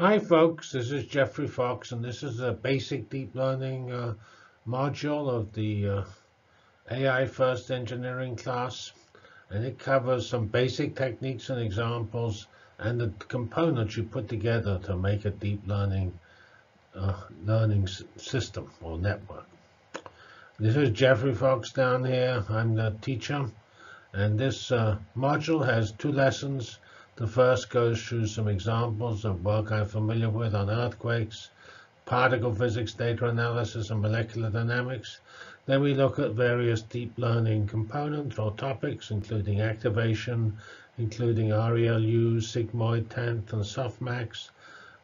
Hi folks, this is Geoffrey Fox and this is a basic deep learning uh, module of the uh, AI First Engineering class and it covers some basic techniques and examples and the components you put together to make a deep learning uh, learning system or network. This is Geoffrey Fox down here. I'm the teacher and this uh, module has two lessons the first goes through some examples of work I'm familiar with on earthquakes, particle physics, data analysis, and molecular dynamics. Then we look at various deep learning components or topics, including activation, including ReLU, sigmoid, tanh, and softmax,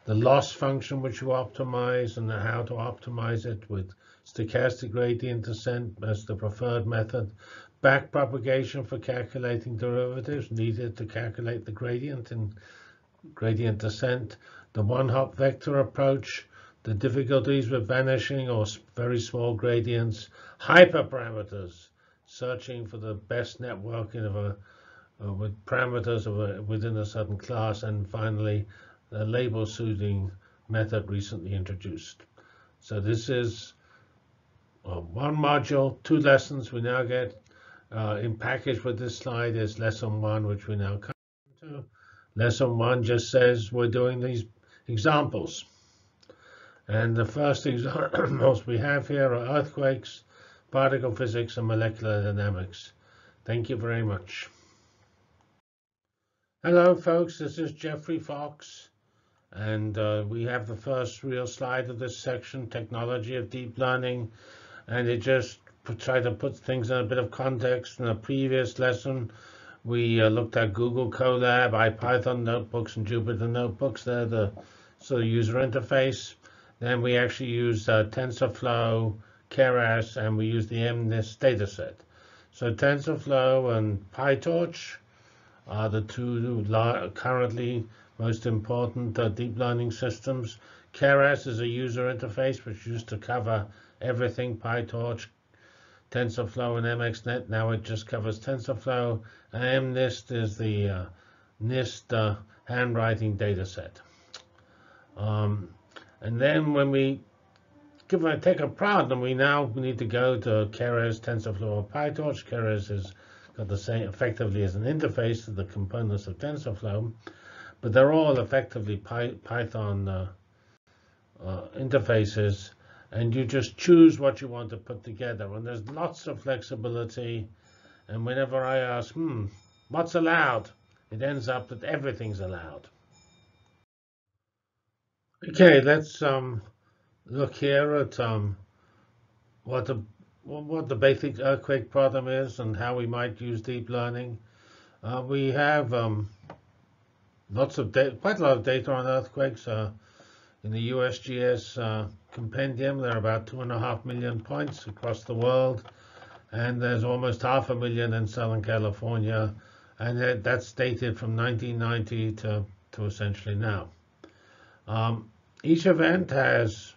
the loss function which you optimize and how to optimize it with stochastic gradient descent as the preferred method, backpropagation for calculating derivatives needed to calculate the gradient in gradient descent, the one-hot vector approach, the difficulties with vanishing or very small gradients, hyperparameters, searching for the best networking of a uh, with parameters of a, within a certain class, and finally, the label smoothing method recently introduced. So this is uh, one module, two lessons. We now get uh, in package with this slide is lesson one, which we now come to. Lesson one just says we're doing these examples. And the first examples we have here are earthquakes, particle physics, and molecular dynamics. Thank you very much. Hello, folks. This is Geoffrey Fox. And uh, we have the first real slide of this section, Technology of Deep Learning. And it just try to put things in a bit of context. In a previous lesson, we uh, looked at Google Colab, IPython notebooks, and Jupyter notebooks. They're the sort of user interface. Then we actually used uh, TensorFlow, Keras, and we used the MNIST dataset. So TensorFlow and PyTorch are the two currently most important uh, deep learning systems. Keras is a user interface which used to cover everything, PyTorch, TensorFlow and MXNet. Now it just covers TensorFlow. MNIST is the uh, NIST uh, handwriting data set. Um, and then when we give a, take a problem, we now need to go to Keras, TensorFlow, or PyTorch. Keras has got the same effectively as an interface to the components of TensorFlow, but they're all effectively Py Python uh, uh, interfaces and you just choose what you want to put together. And there's lots of flexibility. And whenever I ask, hmm, what's allowed? It ends up that everything's allowed. Okay, let's um, look here at um, what the what the basic earthquake problem is and how we might use deep learning. Uh, we have um, lots of quite a lot of data on earthquakes. Uh, in the USGS uh, compendium, there are about two and a half million points across the world, and there's almost half a million in Southern California, and that's dated from 1990 to, to essentially now. Um, each event has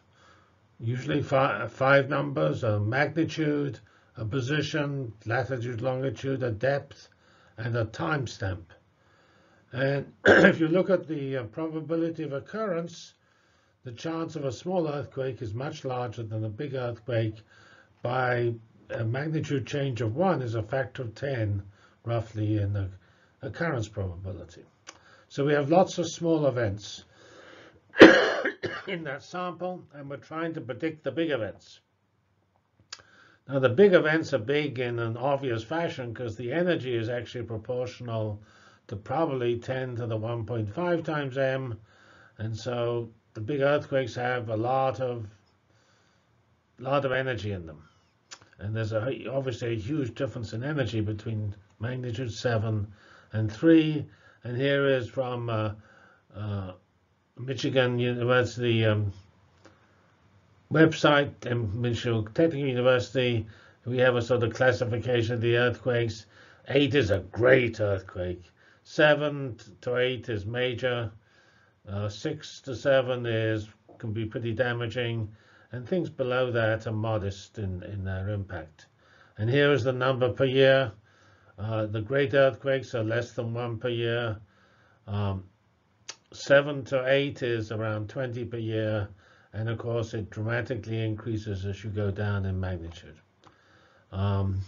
usually five, five numbers, a magnitude, a position, latitude, longitude, a depth, and a timestamp. And if you look at the uh, probability of occurrence, the chance of a small earthquake is much larger than a big earthquake by a magnitude change of 1 is a factor of 10, roughly, in the occurrence probability. So we have lots of small events in that sample, and we're trying to predict the big events. Now, the big events are big in an obvious fashion because the energy is actually proportional to probably 10 to the 1.5 times m. And so the big earthquakes have a lot of lot of energy in them. And there's a, obviously a huge difference in energy between magnitude 7 and 3. And here is from uh, uh, Michigan University um, website and Michigan Technical University. We have a sort of classification of the earthquakes. 8 is a great earthquake. 7 to 8 is major. Uh, six to seven is can be pretty damaging, and things below that are modest in, in their impact. And here is the number per year. Uh, the great earthquakes are less than one per year. Um, seven to eight is around 20 per year, and of course it dramatically increases as you go down in magnitude. Um,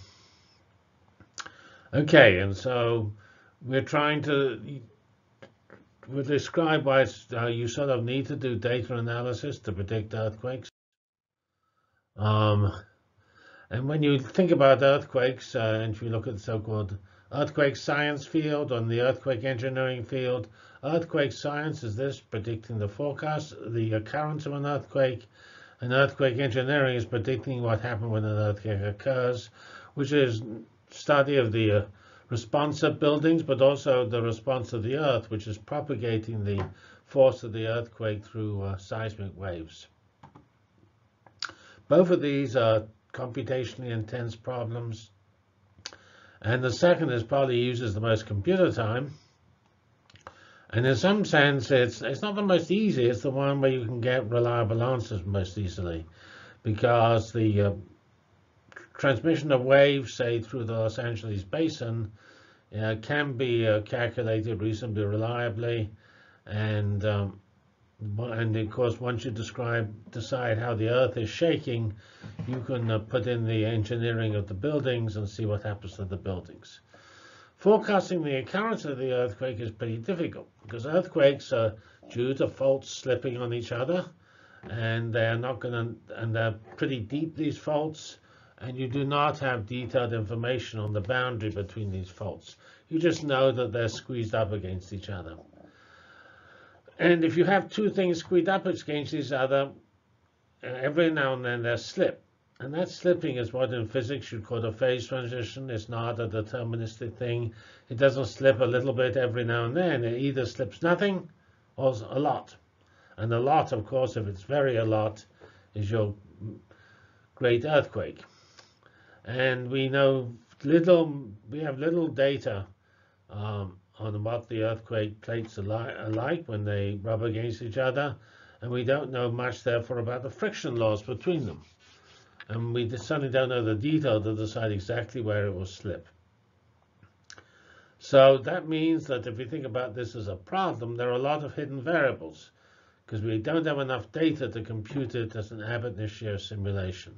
okay, and so we're trying to we describe why uh, you sort of need to do data analysis to predict earthquakes. Um, and when you think about earthquakes, uh, and if you look at the so-called earthquake science field on the earthquake engineering field, earthquake science is this, predicting the forecast, the occurrence of an earthquake, and earthquake engineering is predicting what happens when an earthquake occurs, which is study of the uh, response of buildings, but also the response of the earth, which is propagating the force of the earthquake through uh, seismic waves. Both of these are computationally intense problems. And the second is probably uses the most computer time. And in some sense, it's, it's not the most easy. It's the one where you can get reliable answers most easily. Because the uh, transmission of waves, say, through the Los Angeles basin, uh, can be uh, calculated reasonably reliably. And um, and of course, once you describe, decide how the Earth is shaking, you can uh, put in the engineering of the buildings and see what happens to the buildings. Forecasting the occurrence of the earthquake is pretty difficult because earthquakes are due to faults slipping on each other, and they're not going to, and they're pretty deep these faults, and you do not have detailed information on the boundary between these faults. You just know that they're squeezed up against each other. And if you have two things squeezed up against each other, uh, every now and then they slip. And that slipping is what in physics you call a phase transition. It's not a deterministic thing. It doesn't slip a little bit every now and then. It either slips nothing or a lot. And a lot, of course, if it's very a lot, is your great earthquake. And we know little, we have little data um, on what the earthquake plates are like when they rub against each other. And we don't know much, therefore, about the friction laws between them. And we certainly don't know the detail to decide exactly where it will slip. So that means that if we think about this as a problem, there are a lot of hidden variables because we don't have enough data to compute it as an Ab initio simulation.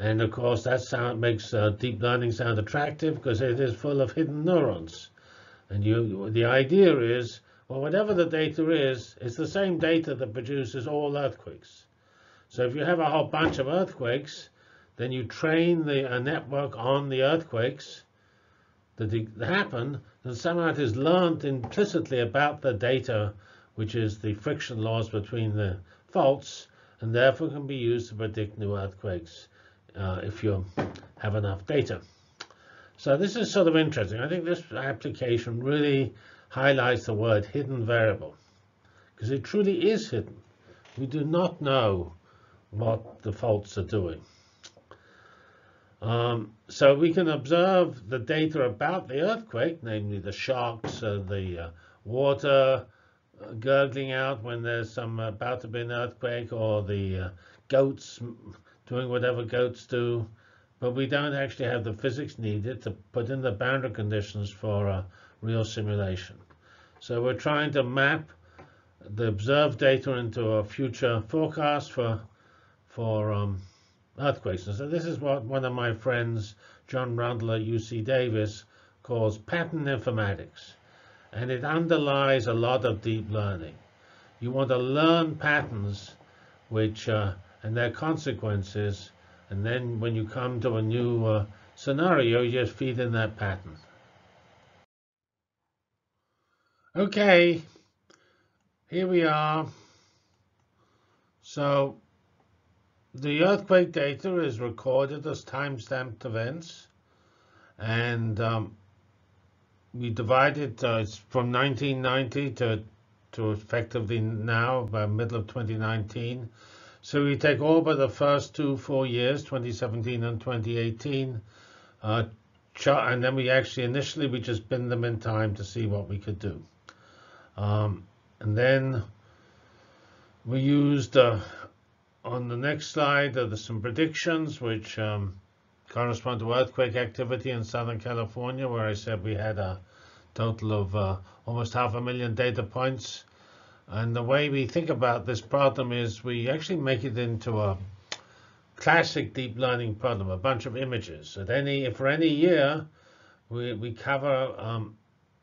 And of course, that sound makes uh, deep learning sound attractive because it is full of hidden neurons. And you, the idea is, well, whatever the data is, it's the same data that produces all earthquakes. So if you have a whole bunch of earthquakes, then you train the a network on the earthquakes that happen, and somehow it is learned implicitly about the data, which is the friction laws between the faults, and therefore can be used to predict new earthquakes uh, if you have enough data. So this is sort of interesting. I think this application really highlights the word hidden variable because it truly is hidden. We do not know what the faults are doing. Um, so we can observe the data about the earthquake, namely the shocks, uh, the uh, water uh, gurgling out when there's some about to be an earthquake, or the uh, goats doing whatever goats do, but we don't actually have the physics needed to put in the boundary conditions for a real simulation. So we're trying to map the observed data into a future forecast for for um, earthquakes. And so this is what one of my friends, John Rundle at UC Davis, calls pattern informatics. And it underlies a lot of deep learning. You want to learn patterns which uh, and their consequences and then when you come to a new uh, scenario, you just feed in that pattern. Okay, here we are. So the earthquake data is recorded as time-stamped events. And um, we divided uh, from 1990 to, to effectively now, by middle of 2019. So we take all but the first two four years, 2017 and 2018, uh, and then we actually initially we just bin them in time to see what we could do. Um, and then we used uh, on the next slide uh, there's some predictions which um, correspond to earthquake activity in Southern California, where I said we had a total of uh, almost half a million data points And the way we think about this problem is we actually make it into a classic deep learning problem, a bunch of images. At any, for any year, we, we cover um,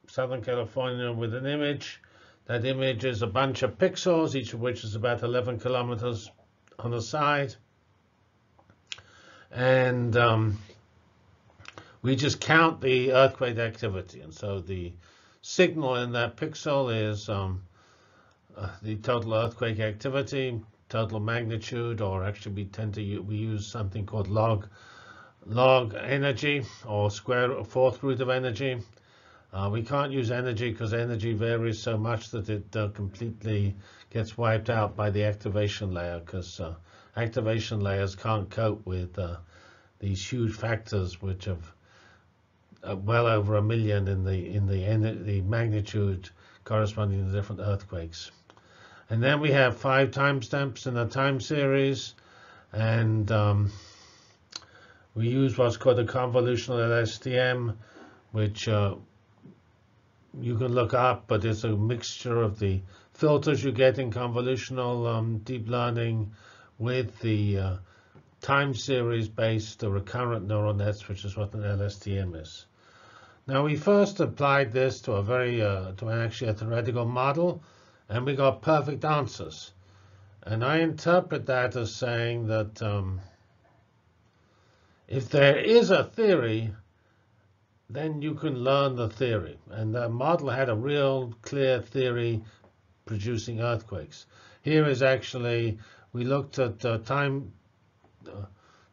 Southern California with an image. That image is a bunch of pixels, each of which is about 11 kilometers on the side. And um, we just count the earthquake activity. And so the signal in that pixel is um, uh, the total earthquake activity, total magnitude, or actually we tend to we use something called log log energy or square fourth root of energy. Uh, we can't use energy because energy varies so much that it uh, completely gets wiped out by the activation layer because uh, activation layers can't cope with uh, these huge factors which have uh, well over a million in the in the the magnitude corresponding to different earthquakes. And then we have five timestamps in a time series, and um, we use what's called a convolutional LSTM, which uh, you can look up, but it's a mixture of the filters you get in convolutional um, deep learning with the uh, time series based recurrent neural nets, which is what an LSTM is. Now we first applied this to a very uh, to actually a theoretical model, and we got perfect answers. And I interpret that as saying that um, if there is a theory, then you can learn the theory. And the model had a real clear theory producing earthquakes. Here is actually, we looked at uh, time uh,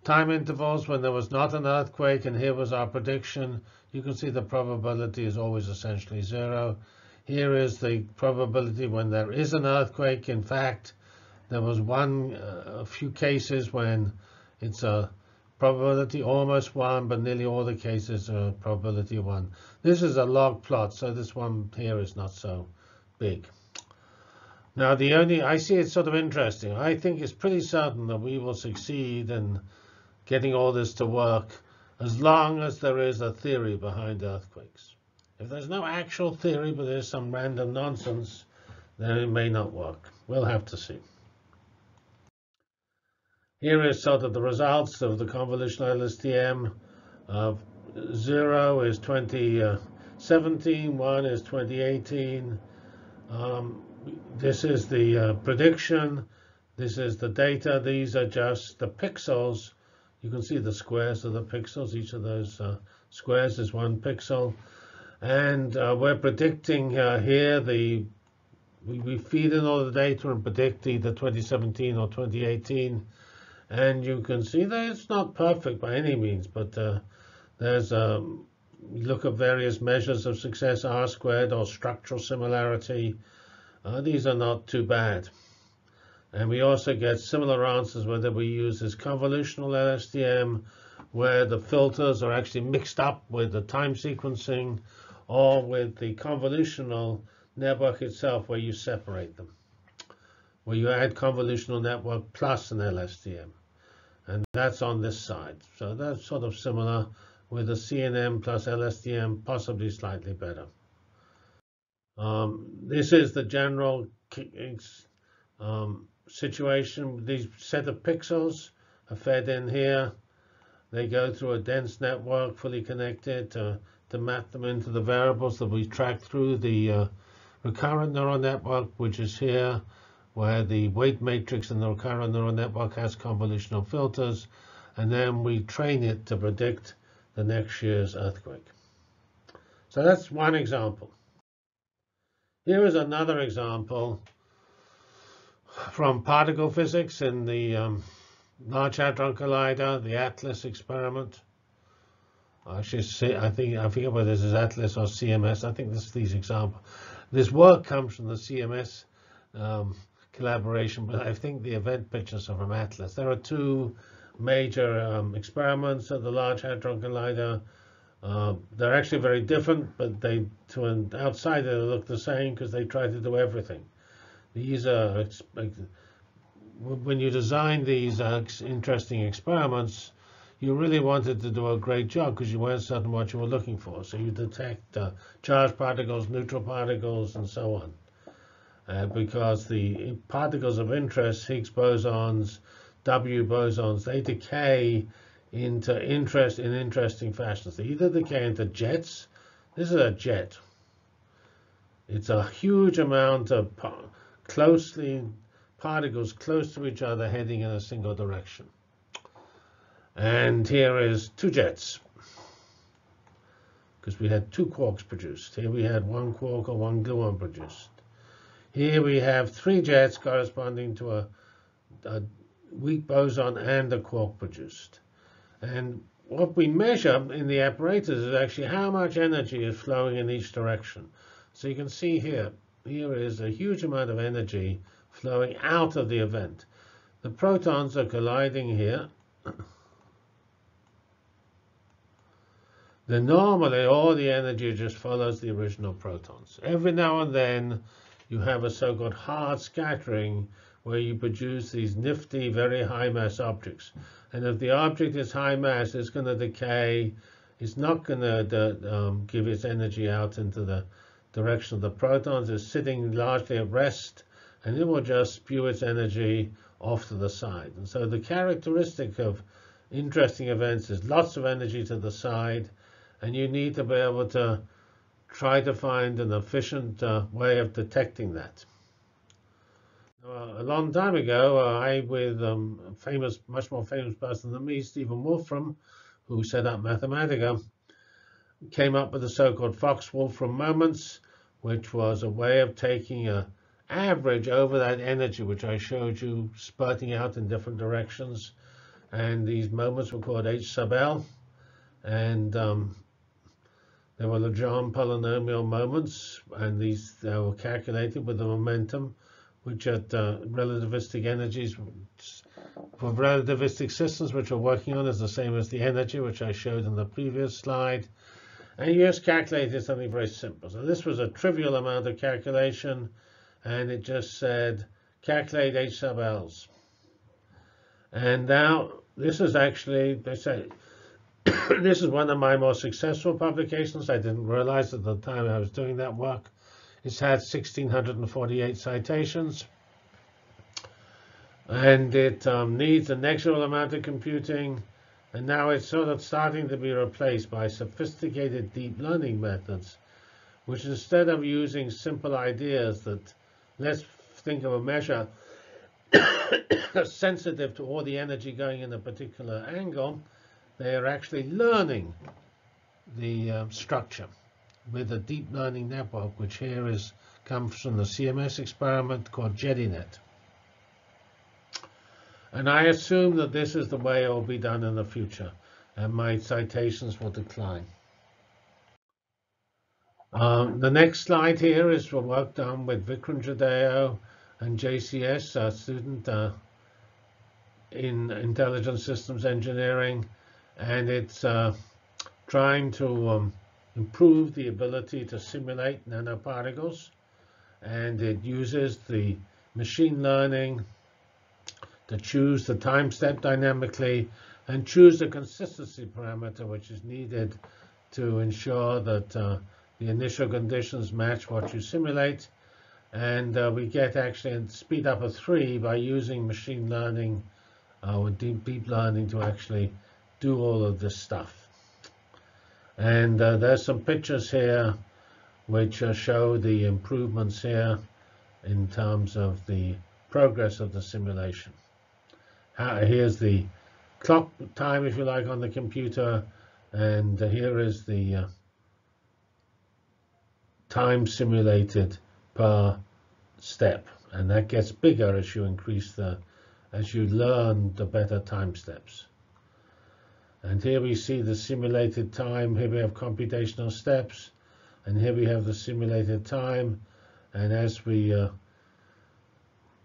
time intervals when there was not an earthquake, and here was our prediction. You can see the probability is always essentially zero. Here is the probability when there is an earthquake. In fact, there was one, uh, a few cases when it's a probability almost one, but nearly all the cases are probability one. This is a log plot, so this one here is not so big. Now, the only, I see it's sort of interesting. I think it's pretty certain that we will succeed in getting all this to work as long as there is a theory behind earthquakes. If there's no actual theory, but there's some random nonsense, then it may not work. We'll have to see. Here is sort of the results of the convolutional LSTM. Uh, 0 is 2017, 1 is 2018. Um, this is the uh, prediction. This is the data. These are just the pixels. You can see the squares of the pixels. Each of those uh, squares is one pixel. And uh, we're predicting uh, here the we, we feed in all the data and predict either 2017 or 2018 and you can see that it's not perfect by any means, but uh, there's a um, look at various measures of success, R squared or structural similarity. Uh, these are not too bad. And we also get similar answers whether we use this convolutional LSTM, where the filters are actually mixed up with the time sequencing, or with the convolutional network itself, where you separate them, where you add convolutional network plus an LSTM and that's on this side. So that's sort of similar with the CNN plus LSTM, possibly slightly better. Um, this is the general um, situation. These set of pixels are fed in here. They go through a dense network, fully connected, to, to map them into the variables that we track through the uh, recurrent neural network, which is here where the weight matrix in the recurrent neural network has convolutional filters, and then we train it to predict the next year's earthquake. So that's one example. Here is another example from particle physics in the um, Large Hadron Collider, the ATLAS experiment. Should say, I think I forget whether this is ATLAS or CMS. I think this is these examples. This work comes from the CMS um, collaboration, but I think the event pictures are from Atlas. There are two major um, experiments at the Large Hadron Collider. Uh, they're actually very different, but they, to an outsider, they look the same because they try to do everything. These are, when you design these uh, interesting experiments, you really wanted to do a great job because you weren't certain what you were looking for. So you detect uh, charged particles, neutral particles, and so on. uh, because the particles of interest, Higgs bosons, W bosons, they decay into interest in interesting fashions. They either decay into jets. This is a jet. It's a huge amount of closely particles close to each other heading in a single direction. And here is two jets, because we had two quarks produced. Here we had one quark or one gluon produced. Here we have three jets corresponding to a, a weak boson and a quark produced. And what we measure in the apparatus is actually how much energy is flowing in each direction. So you can see here, here is a huge amount of energy flowing out of the event. The protons are colliding here. then normally all the energy just follows the original protons. Every now and then you have a so-called hard scattering where you produce these nifty, very high mass objects. And if the object is high mass, it's going to decay. It's not going to um, give its energy out into the direction of the protons. It's sitting largely at rest, and it will just spew its energy off to the side. And so the characteristic of interesting events is lots of energy to the side, and you need to be able to try to find an efficient uh, way of detecting that. Uh, a long time ago, uh, I, with um, a famous, much more famous person than me, Stephen Wolfram, who set up Mathematica, came up with the so-called Fox-Wolfram moments, which was a way of taking a average over that energy, which I showed you spurting out in different directions. And these moments were called H sub L. And um, there were Legendre polynomial moments, and these were calculated with the momentum, which at uh, relativistic energies for relativistic systems, which we're working on, is the same as the energy, which I showed in the previous slide. And you just calculated something very simple. So this was a trivial amount of calculation, and it just said calculate H sub L's. And now this is actually, they say, this is one of my most successful publications. I didn't realize at the time I was doing that work. It's had 1,648 citations. And it um, needs a negligible amount of computing. And now it's sort of starting to be replaced by sophisticated deep learning methods, which instead of using simple ideas that let's think of a measure sensitive to all the energy going in a particular angle, they are actually learning the um, structure with a deep learning network, which here is comes from the CMS experiment called JediNet. And I assume that this is the way it will be done in the future, and my citations will decline. Um, the next slide here is for work done with Vikram Jadhao and JCS, a student uh, in intelligent systems engineering and it's uh, trying to um, improve the ability to simulate nanoparticles. And it uses the machine learning to choose the time step dynamically and choose the consistency parameter which is needed to ensure that uh, the initial conditions match what you simulate. And uh, we get actually a speed up of three by using machine learning uh, or deep, deep learning to actually do all of this stuff. And uh, there's some pictures here which uh, show the improvements here in terms of the progress of the simulation. here's the clock time, if you like, on the computer, and here is the uh, time simulated per step, and that gets bigger as you increase the, as you learn the better time steps. And here we see the simulated time. Here we have computational steps. And here we have the simulated time. And as we uh,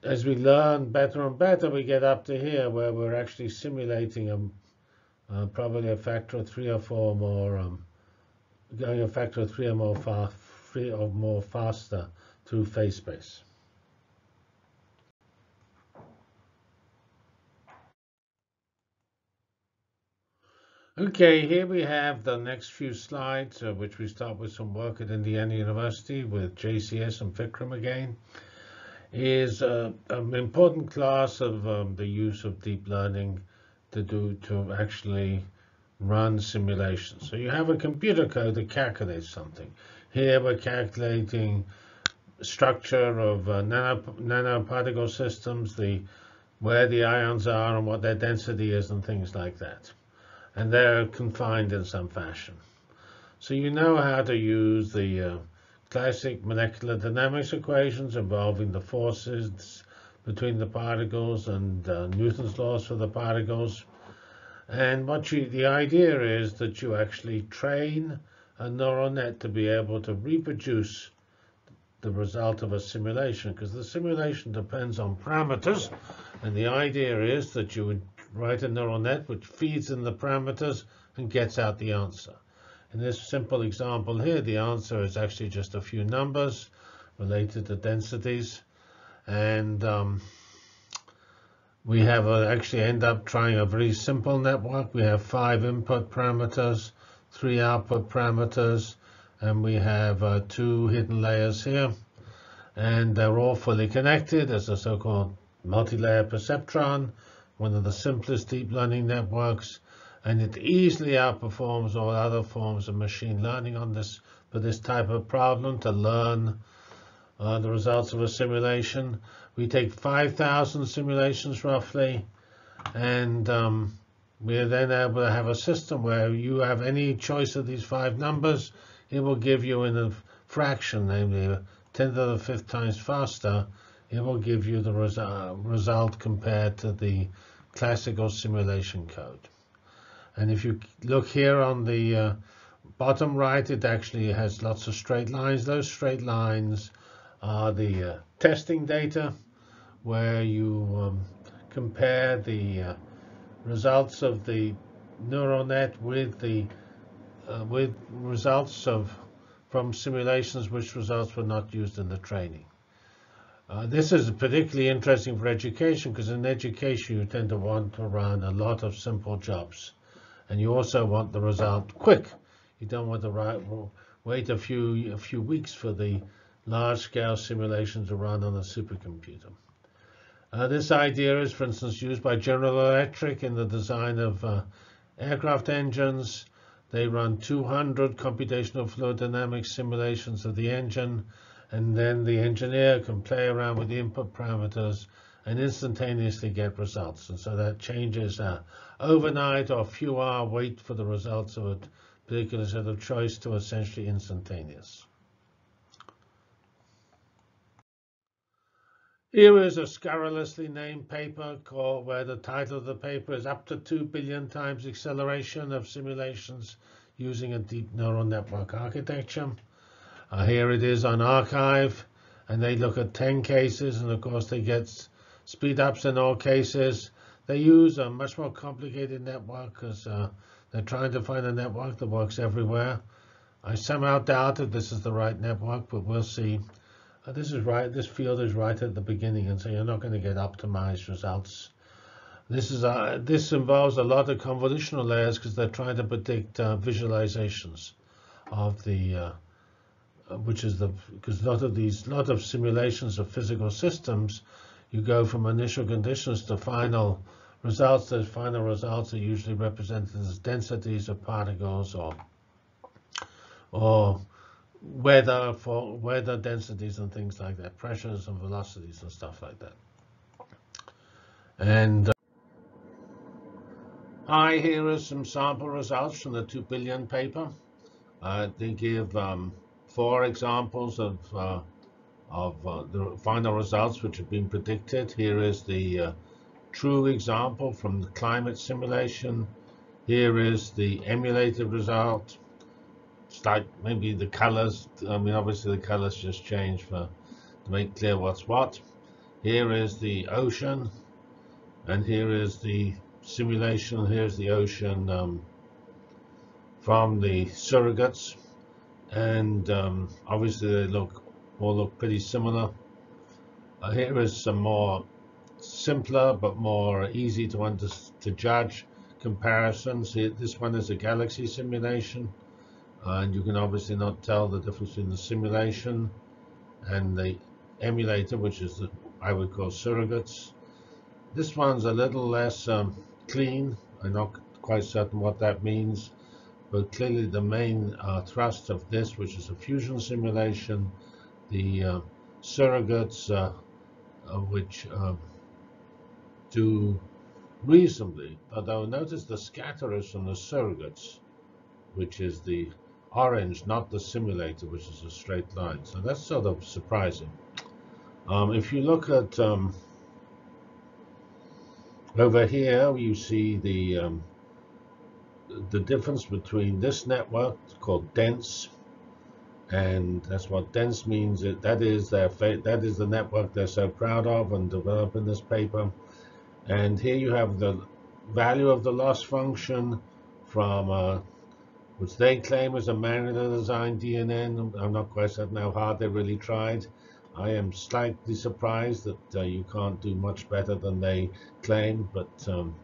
as we learn better and better, we get up to here where we're actually simulating a, uh, probably a factor of three or four more, um, going a factor of three or more far, three or more faster through phase space. Okay, here we have the next few slides, uh, which we start with some work at Indiana University with JCS and Vikram again. is uh, an important class of um, the use of deep learning to do to actually run simulations. So you have a computer code that calculates something. Here we're calculating structure of uh, nano, nanoparticle systems, the where the ions are and what their density is and things like that. And they're confined in some fashion. So you know how to use the uh, classic molecular dynamics equations involving the forces between the particles and uh, Newton's laws for the particles. And what you, the idea is that you actually train a neural net to be able to reproduce the result of a simulation because the simulation depends on parameters and the idea is that you write a neural net which feeds in the parameters and gets out the answer. In this simple example here, the answer is actually just a few numbers related to densities. And um, we have a, actually end up trying a very simple network. We have five input parameters, three output parameters, and we have uh, two hidden layers here. And they're all fully connected as a so-called multi-layer perceptron, one of the simplest deep learning networks and it easily outperforms all other forms of machine learning on this for this type of problem to learn uh, the results of a simulation. We take 5,000 simulations roughly, and um, we are then able to have a system where you have any choice of these five numbers, it will give you in a fraction, namely 10 to the fifth times faster, it will give you the resu result compared to the classical simulation code. And if you look here on the uh, bottom right, it actually has lots of straight lines. Those straight lines are the uh, testing data where you um, compare the uh, results of the neural net with the uh, with results of from simulations which results were not used in the training. Uh, this is particularly interesting for education because in education you tend to want to run a lot of simple jobs and you also want the result quick. You don't want to wait a few a few weeks for the large-scale simulation to run on a supercomputer. Uh, this idea is, for instance, used by General Electric in the design of uh, aircraft engines. They run 200 computational fluid dynamics simulations of the engine, and then the engineer can play around with the input parameters and instantaneously get results. And so that changes uh, overnight or a few hour wait for the results of a particular set of choice to essentially instantaneous. Here is a scurrilously named paper called where the title of the paper is up to 2 billion times acceleration of simulations using a deep neural network architecture. Uh, here it is on arXiv, and they look at 10 cases, and of course they get speed ups in all cases. They use a much more complicated network because uh, they're trying to find a network that works everywhere. I somehow doubt that this is the right network, but we'll see. Uh, this is right. This field is right at the beginning, and so you're not going to get optimized results. This is uh, this involves a lot of convolutional layers because they're trying to predict uh, visualizations of the, uh, which is the because a lot of these, lot of simulations of physical systems you go from initial conditions to final results. Those final results are usually represented as densities of particles or or weather for weather densities and things like that, pressures and velocities and stuff like that. And uh, I here are some sample results from the 2 billion paper. Uh, they give um, four examples of uh, of uh, the final results which have been predicted. Here is the uh, true example from the climate simulation. Here is the emulated result. It's like maybe the colors. I mean, obviously the colors just change for to make clear what's what. Here is the ocean, and here is the simulation. Here's the ocean um, from the surrogates, and um, obviously they look all look pretty similar. Uh, here is some more simpler but more easy to to judge comparisons. This one is a galaxy simulation, and you can obviously not tell the difference between the simulation and the emulator, which is the, I would call surrogates. This one's a little less um, clean. I'm not quite certain what that means, but clearly the main uh, thrust of this, which is a fusion simulation, the uh, surrogates, uh, uh which um, do reasonably, although notice the scatter is from the surrogates, which is the orange, not the simulator, which is a straight line. So that's sort of surprising. Um, if you look at um, over here, you see the um, the difference between this network called dense, and that's what dense means. That is their that is the network they're so proud of and develop in this paper. And here you have the value of the loss function from uh, which they claim is a manually designed DNN. I'm not quite certain how hard they really tried. I am slightly surprised that uh, you can't do much better than they claim, but um,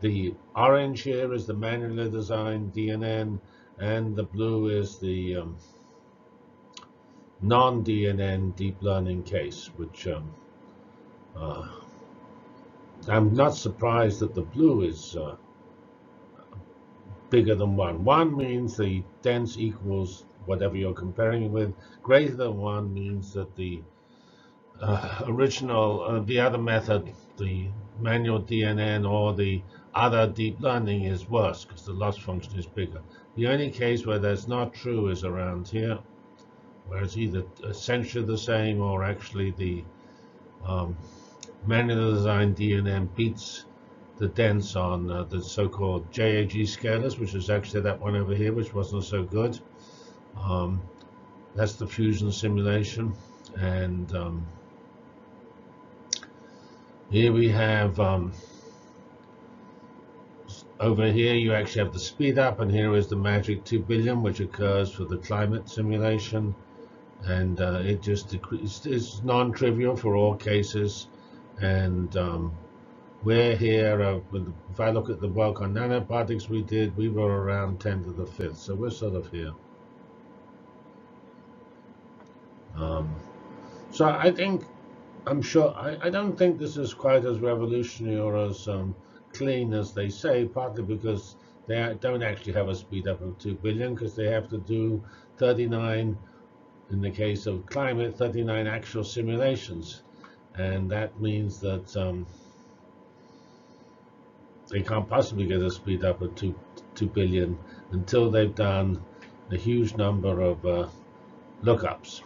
the orange here is the manually designed DNN, and the blue is the um, non-DNN deep learning case, which um, uh, I'm not surprised that the blue is uh, bigger than 1. 1 means the dense equals whatever you're comparing with. Greater than 1 means that the uh, original, uh, the other method, the manual DNN or the other deep learning is worse because the loss function is bigger. The only case where that's not true is around here, where it's either essentially the same or actually the um, manually designed DNN beats the dense on uh, the so-called JAG scalars, which is actually that one over here, which wasn't so good. Um, that's the fusion simulation. And um, here we have, um, over here you actually have the speed up, and here is the magic 2 billion, which occurs for the climate simulation. And uh, it just decreases, it's non-trivial for all cases and um, we're here, uh, if I look at the work on nanoparticles we did, we were around 10 to the fifth, so we're sort of here. Um, so I think, I'm sure, I, I, don't think this is quite as revolutionary or as um, clean as they say, partly because they don't actually have a speed up of 2 billion, because they have to do 39, in the case of climate, 39 actual simulations and that means that um, they can't possibly get a speed up of two two billion until they've done a huge number of uh, lookups.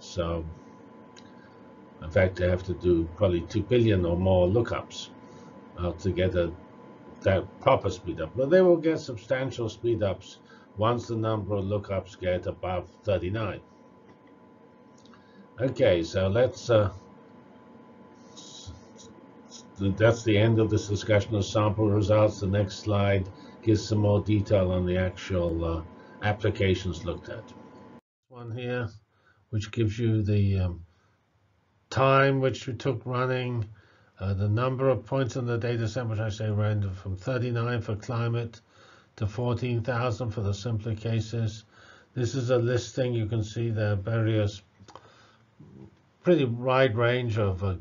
So, in fact, they have to do probably two billion or more lookups uh, to get a that proper speed up. But they will get substantial speed ups once the number of lookups get above 39. Okay, so let's uh, that's the end of this discussion of sample results. The next slide gives some more detail on the actual uh, applications looked at. One here, which gives you the um, time which we took running, uh, the number of points in the data set, which I say random from 39 for climate to 14,000 for the simpler cases. This is a listing. You can see there are various pretty wide range of uh,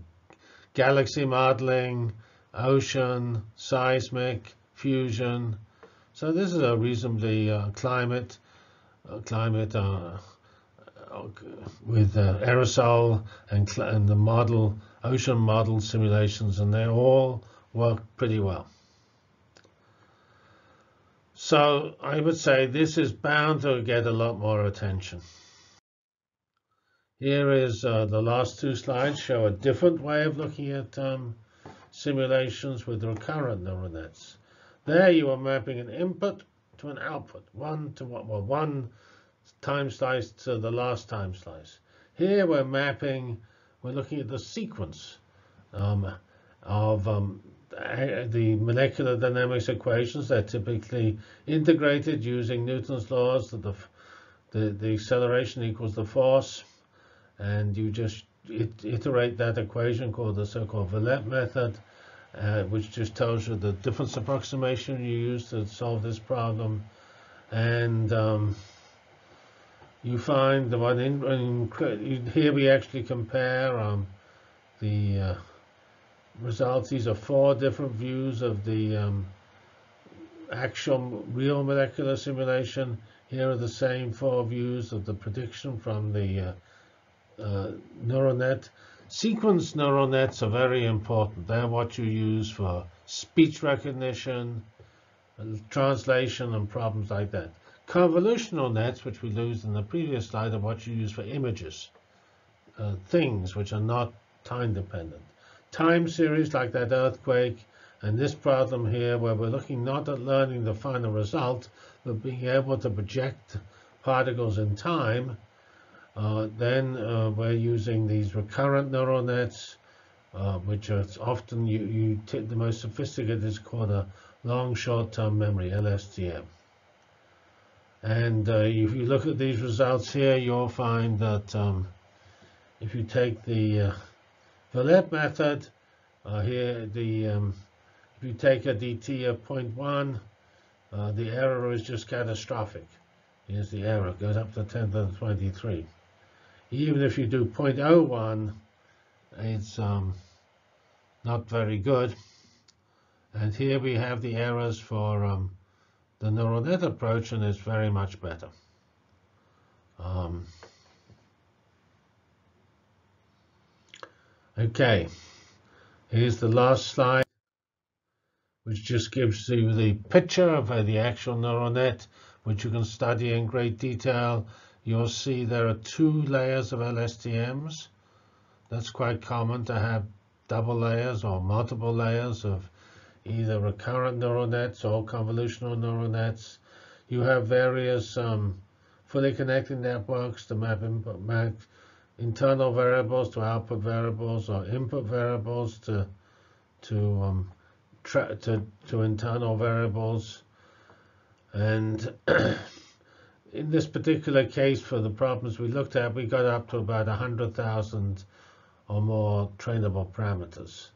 galaxy modeling, ocean, seismic, fusion. So this is a reasonably uh, climate, uh, climate uh with uh, aerosol and, and the model, ocean model simulations, and they all work pretty well. So I would say this is bound to get a lot more attention. Here is uh, the last two slides show a different way of looking at um, simulations with recurrent neural nets. There you are mapping an input to an output, one to one, well, one time slice to the last time slice. Here we're mapping, we're looking at the sequence um, of um, the molecular dynamics equations. They're typically integrated using Newton's laws that the, the, the acceleration equals the force and you just it, iterate that equation called the so-called Verlet method, uh, which just tells you the difference approximation you use to solve this problem. And um, you find the one in, in here we actually compare um, the uh, results. These are four different views of the um, actual real molecular simulation. Here are the same four views of the prediction from the uh, uh, neural net. Sequence neural nets are very important. They're what you use for speech recognition, translation, and problems like that. Convolutional nets, which we used in the previous slide, are what you use for images, uh, things which are not time dependent. Time series like that earthquake and this problem here where we're looking not at learning the final result, but being able to project particles in time, uh, then uh, we're using these recurrent neural nets, uh, which are often you, you the most sophisticated is called a long short-term memory, LSTM. And uh, if you look at these results here, you'll find that um, if you take the uh, Verlet method, uh, here the um, if you take a dt of 0.1, uh, the error is just catastrophic. Here's the error, it goes up to 10 to the 23. Even if you do 0.01, it's um, not very good. And here we have the errors for um, the neural net approach, and it's very much better. Um, okay, here's the last slide, which just gives you the picture of uh, the actual neural net, which you can study in great detail. You'll see there are two layers of LSTMs. That's quite common to have double layers or multiple layers of either recurrent neural nets or convolutional neural nets. You have various um, fully connected networks to map, input, map internal variables to output variables or input variables to to um, to to internal variables. And in this particular case, for the problems we looked at, we got up to about 100,000 or more trainable parameters.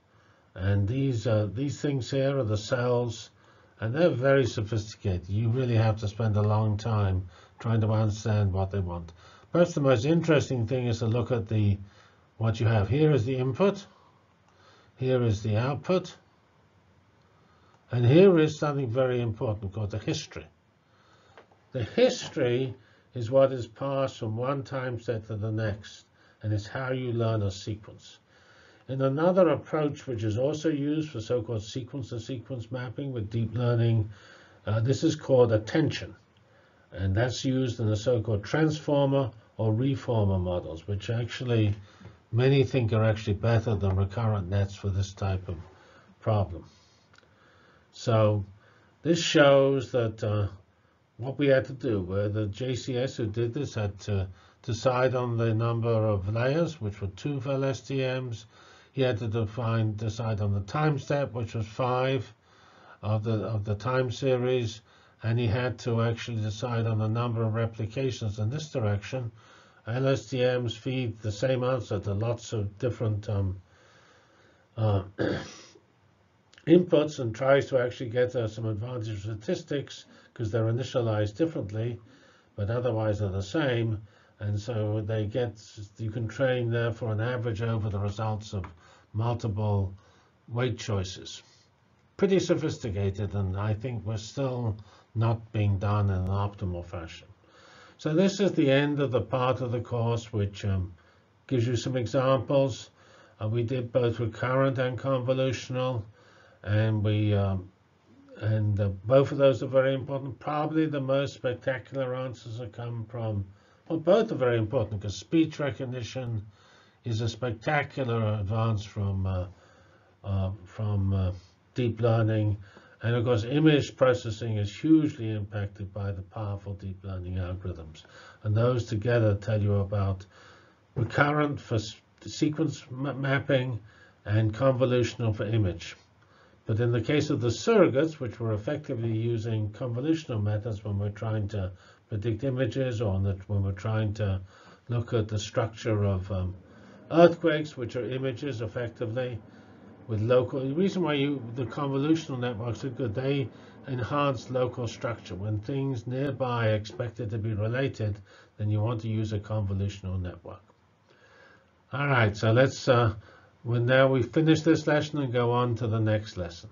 And these uh, these things here are the cells, and they're very sophisticated. You really have to spend a long time trying to understand what they want. Perhaps the most interesting thing is to look at the what you have. Here is the input. Here is the output. And here is something very important called the history. The history is what is passed from one time set to the next, and it's how you learn a sequence. In another approach, which is also used for so-called sequence-to-sequence mapping with deep learning, uh, this is called attention. And that's used in the so-called transformer or reformer models, which actually many think are actually better than recurrent nets for this type of problem. So this shows that uh, what we had to do, where the JCS who did this had to decide on the number of layers, which were two for LSTMs, he had to define, decide on the time step, which was five of the, of the time series, and he had to actually decide on the number of replications in this direction. LSTMs feed the same answer to lots of different um, uh, inputs and tries to actually get uh, some advantage statistics because they're initialized differently, but otherwise they're the same. And so they get, you can train there for an average over the results of multiple weight choices. Pretty sophisticated, and I think we're still not being done in an optimal fashion. So this is the end of the part of the course which um, gives you some examples. Uh, we did both recurrent and convolutional, and we um, and uh, both of those are very important. Probably the most spectacular answers have come from, well, both are very important because speech recognition is a spectacular advance from uh, uh, from uh, deep learning. And of course, image processing is hugely impacted by the powerful deep learning algorithms. And those together tell you about recurrent for sequence mapping and convolutional for image. But in the case of the surrogates, which we're effectively using convolutional methods when we're trying to predict images or when we're trying to look at the structure of um, earthquakes, which are images effectively, with local. The reason why you the convolutional networks are good, they enhance local structure. When things nearby are expected to be related, then you want to use a convolutional network. All right, so let's, uh, well, now we finish this lesson and go on to the next lesson.